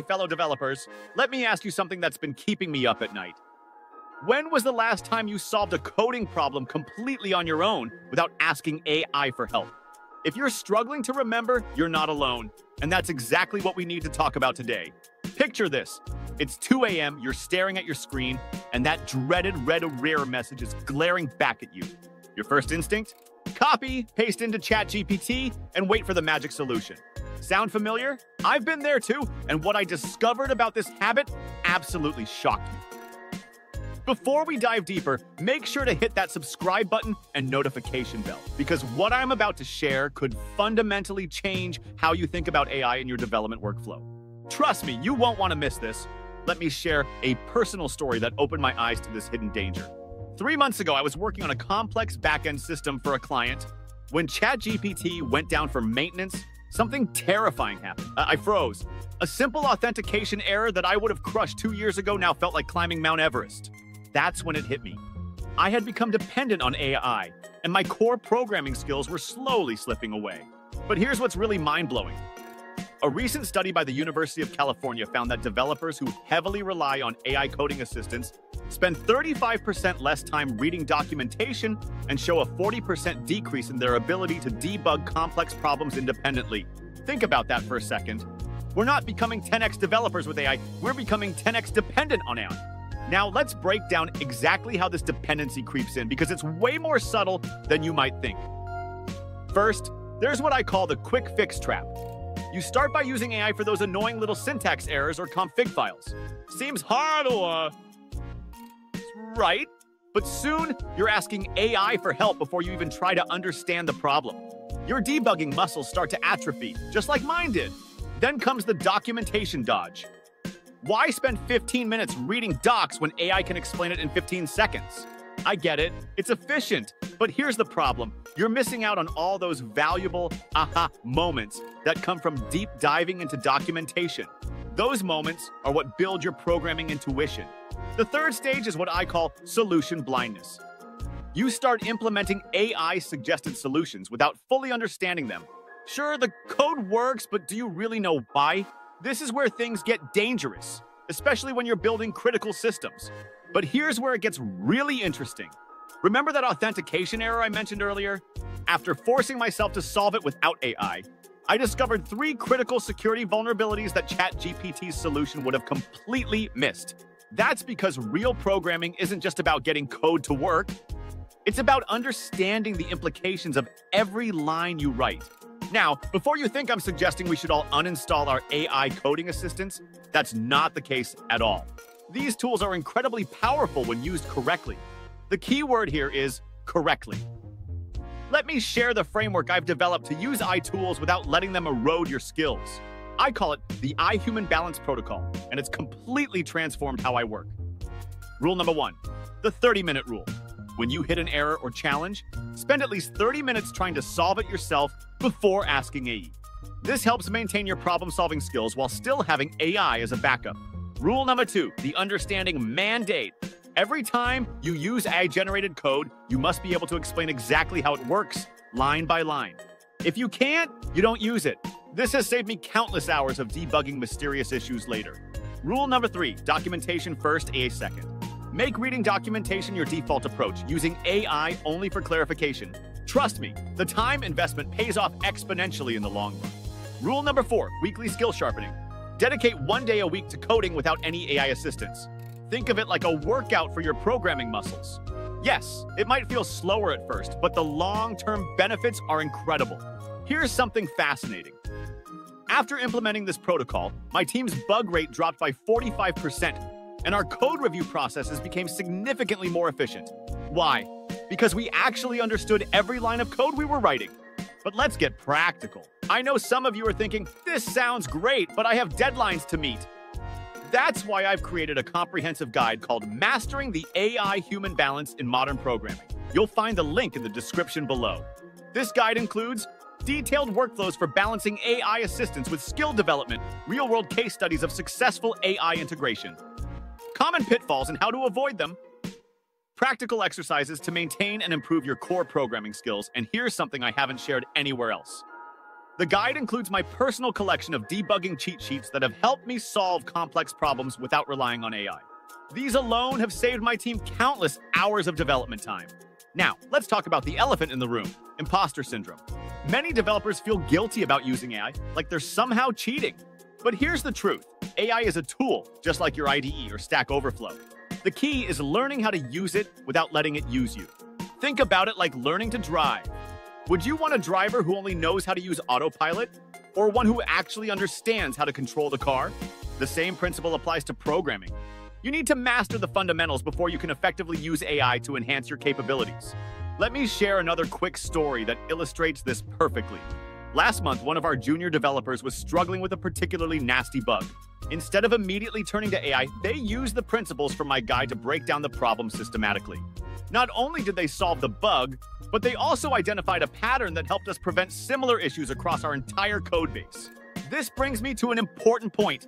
Hey, fellow developers, let me ask you something that's been keeping me up at night. When was the last time you solved a coding problem completely on your own without asking AI for help? If you're struggling to remember, you're not alone. And that's exactly what we need to talk about today. Picture this it's 2 a.m., you're staring at your screen, and that dreaded red error message is glaring back at you. Your first instinct? Copy, paste into ChatGPT, and wait for the magic solution. Sound familiar? I've been there too, and what I discovered about this habit absolutely shocked me. Before we dive deeper, make sure to hit that subscribe button and notification bell because what I'm about to share could fundamentally change how you think about AI in your development workflow. Trust me, you won't want to miss this. Let me share a personal story that opened my eyes to this hidden danger. Three months ago, I was working on a complex backend system for a client. When ChatGPT went down for maintenance, something terrifying happened. I froze. A simple authentication error that I would have crushed two years ago now felt like climbing Mount Everest. That's when it hit me. I had become dependent on AI, and my core programming skills were slowly slipping away. But here's what's really mind blowing. A recent study by the University of California found that developers who heavily rely on AI coding assistants spend 35% less time reading documentation and show a 40% decrease in their ability to debug complex problems independently. Think about that for a second. We're not becoming 10x developers with AI, we're becoming 10x dependent on AI. Now, let's break down exactly how this dependency creeps in because it's way more subtle than you might think. First, there's what I call the quick fix trap. You start by using AI for those annoying little syntax errors or config files. Seems hard or. Right? But soon, you're asking AI for help before you even try to understand the problem. Your debugging muscles start to atrophy, just like mine did. Then comes the documentation dodge. Why spend 15 minutes reading docs when AI can explain it in 15 seconds? I get it, it's efficient, but here's the problem. You're missing out on all those valuable aha moments that come from deep diving into documentation. Those moments are what build your programming intuition. The third stage is what I call solution blindness. You start implementing AI suggested solutions without fully understanding them. Sure, the code works, but do you really know why? This is where things get dangerous, especially when you're building critical systems. But here's where it gets really interesting. Remember that authentication error I mentioned earlier? After forcing myself to solve it without AI, I discovered three critical security vulnerabilities that ChatGPT's solution would have completely missed. That's because real programming isn't just about getting code to work, it's about understanding the implications of every line you write. Now, before you think I'm suggesting we should all uninstall our AI coding assistants, that's not the case at all. These tools are incredibly powerful when used correctly. The key word here is correctly. Let me share the framework I've developed to use AI tools without letting them erode your skills. I call it the AI Human Balance Protocol, and it's completely transformed how I work. Rule number one the 30 minute rule. When you hit an error or challenge, spend at least 30 minutes trying to solve it yourself before asking AI. This helps maintain your problem solving skills while still having AI as a backup. Rule number two the understanding mandate. Every time you use AI generated code, you must be able to explain exactly how it works, line by line. If you can't, you don't use it. This has saved me countless hours of debugging mysterious issues later. Rule number three documentation first, AI second. Make reading documentation your default approach, using AI only for clarification. Trust me, the time investment pays off exponentially in the long run. Rule number four weekly skill sharpening. Dedicate one day a week to coding without any AI assistance. Think of it like a workout for your programming muscles. Yes, it might feel slower at first, but the long term benefits are incredible. Here's something fascinating. After implementing this protocol, my team's bug rate dropped by 45%, and our code review processes became significantly more efficient. Why? Because we actually understood every line of code we were writing. But let's get practical. I know some of you are thinking, this sounds great, but I have deadlines to meet. That's why I've created a comprehensive guide called Mastering the AI Human Balance in Modern Programming. You'll find the link in the description below. This guide includes detailed workflows for balancing AI assistance with skill development, real world case studies of successful AI integration, common pitfalls and how to avoid them, practical exercises to maintain and improve your core programming skills, and here's something I haven't shared anywhere else The guide includes my personal collection of debugging cheat sheets that have helped me solve complex problems without relying on AI. These alone have saved my team countless hours of development time. Now, let's talk about the elephant in the room imposter syndrome. Many developers feel guilty about using AI, like they're somehow cheating. But here's the truth AI is a tool, just like your IDE or Stack Overflow. The key is learning how to use it without letting it use you. Think about it like learning to drive. Would you want a driver who only knows how to use autopilot, or one who actually understands how to control the car? The same principle applies to programming. You need to master the fundamentals before you can effectively use AI to enhance your capabilities. Let me share another quick story that illustrates this perfectly. Last month, one of our junior developers was struggling with a particularly nasty bug. Instead of immediately turning to AI, they used the principles from my guide to break down the problem systematically. Not only did they solve the bug, but they also identified a pattern that helped us prevent similar issues across our entire codebase. This brings me to an important point.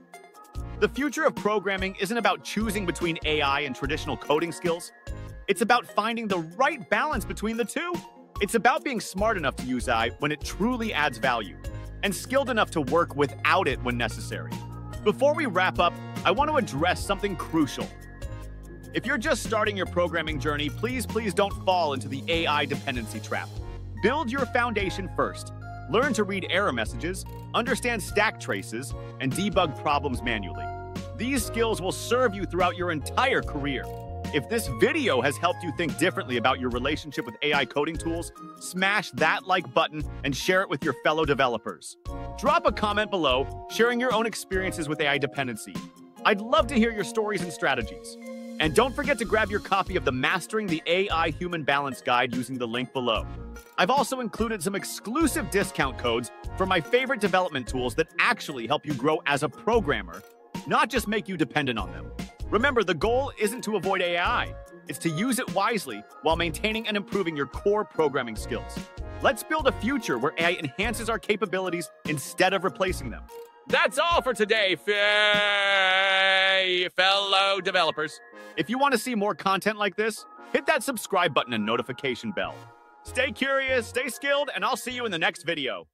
The future of programming isn't about choosing between AI and traditional coding skills. It's about finding the right balance between the two. It's about being smart enough to use AI when it truly adds value, and skilled enough to work without it when necessary. Before we wrap up, I want to address something crucial. If you're just starting your programming journey, please, please don't fall into the AI dependency trap. Build your foundation first. Learn to read error messages, understand stack traces, and debug problems manually. These skills will serve you throughout your entire career. If this video has helped you think differently about your relationship with AI coding tools, smash that like button and share it with your fellow developers. Drop a comment below sharing your own experiences with AI dependency. I'd love to hear your stories and strategies. And don't forget to grab your copy of the Mastering the AI Human Balance Guide using the link below. I've also included some exclusive discount codes for my favorite development tools that actually help you grow as a programmer, not just make you dependent on them. Remember, the goal isn't to avoid AI, it's to use it wisely while maintaining and improving your core programming skills. Let's build a future where AI enhances our capabilities instead of replacing them. That's all for today, fellow developers. If you want to see more content like this, hit that subscribe button and notification bell. Stay curious, stay skilled, and I'll see you in the next video.